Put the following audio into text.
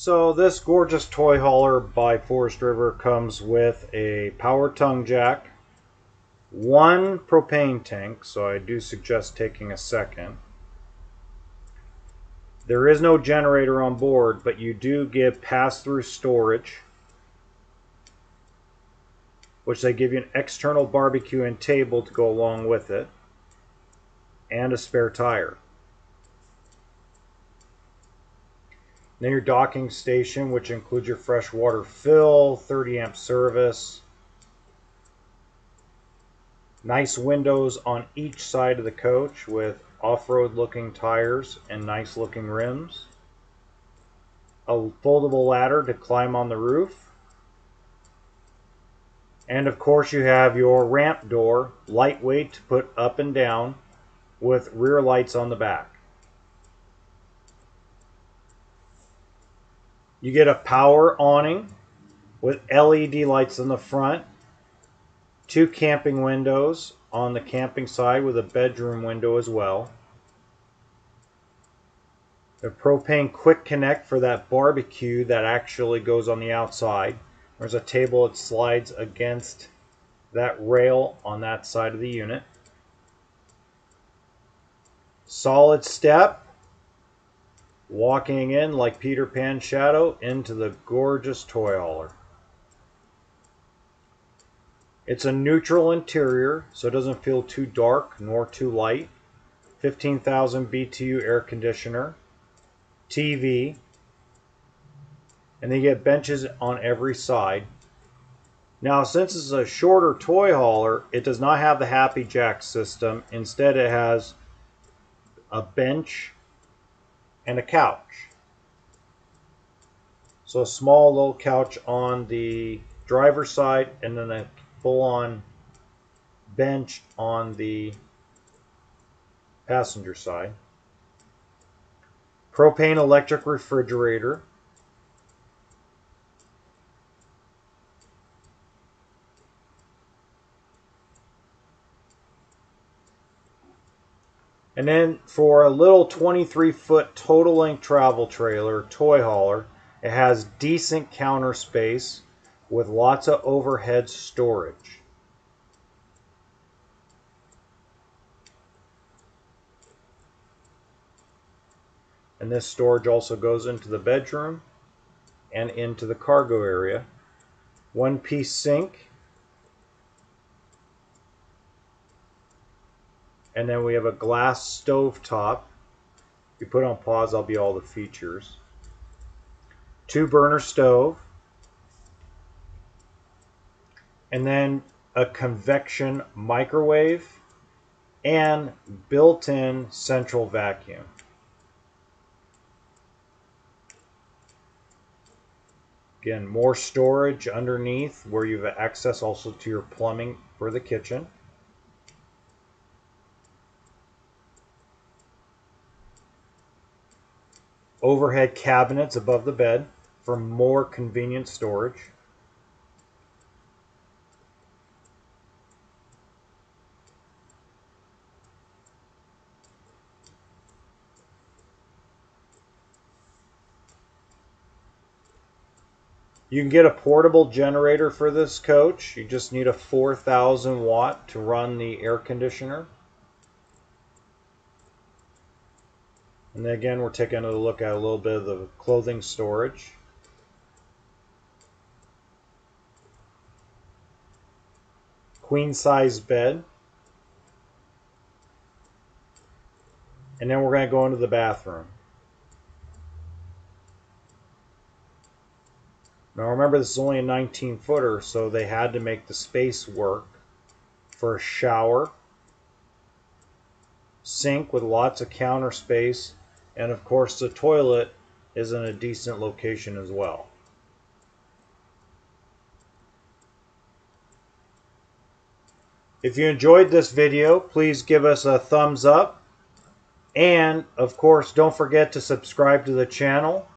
So this gorgeous toy hauler by Forest River comes with a power tongue jack, one propane tank, so I do suggest taking a second. There is no generator on board, but you do get pass-through storage, which they give you an external barbecue and table to go along with it, and a spare tire. Then your docking station, which includes your freshwater fill, 30 amp service. Nice windows on each side of the coach with off-road looking tires and nice looking rims. A foldable ladder to climb on the roof. And of course you have your ramp door, lightweight to put up and down with rear lights on the back. You get a power awning with LED lights in the front, two camping windows on the camping side with a bedroom window as well. The propane quick connect for that barbecue that actually goes on the outside. There's a table that slides against that rail on that side of the unit. Solid step walking in like Peter Pan shadow into the gorgeous toy hauler. It's a neutral interior, so it doesn't feel too dark nor too light. 15,000 BTU air conditioner, TV, and they get benches on every side. Now, since it's a shorter toy hauler, it does not have the HappiJac system. Instead, it has a bench and a couch. So a small little couch on the driver's side and then a full-on bench on the passenger side. Propane electric refrigerator. And then for a little 23 foot total length travel trailer, toy hauler, it has decent counter space with lots of overhead storage. And this storage also goes into the bedroom and into the cargo area. One piece sink And then we have a glass stove top. If you put on pause, I'll be all the features. Two burner stove. And then a convection microwave and built-in central vacuum. Again, more storage underneath where you have access also to your plumbing for the kitchen. Overhead cabinets above the bed for more convenient storage. You can get a portable generator for this coach. You just need a 4,000 watt to run the air conditioner. And again, we're taking a look at a little bit of the clothing storage. Queen size bed. And then we're going to go into the bathroom. Now remember this is only a 19 footer, so they had to make the space work for a shower, sink with lots of counter space, and of course, the toilet is in a decent location as well. If you enjoyed this video, please give us a thumbs up. And, of course, don't forget to subscribe to the channel